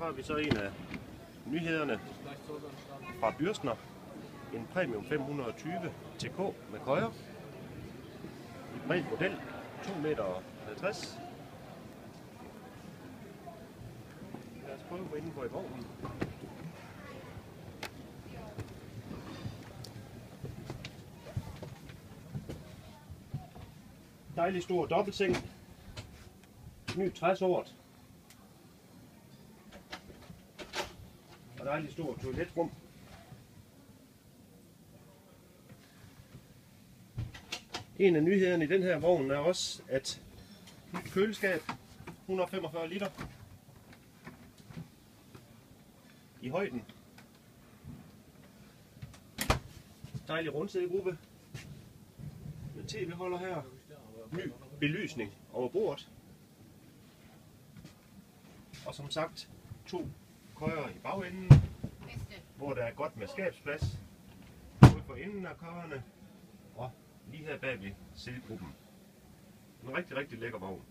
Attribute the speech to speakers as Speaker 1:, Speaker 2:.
Speaker 1: har vi så en af nyhederne fra Byrstner. En Premium 520 TK med køjer. En bred model, 2 meter. Lad os prøve at gå indenfor i vognen. Dejlig stor dobbeltseng. Ny træsort. Og dejligt stort toiletrum. En af nyhederne i den her vogn er også, at nyt køleskab, 145 liter, i højden. Dejlig rundsædegruppe med tv-holder her. Ny belysning over bordet. Og som sagt, to køjer i bagenden, hvor der er godt med skabsplads. Både for enden af køjerne og lige her bagved sædegruppen. En rigtig, rigtig lækker vogn.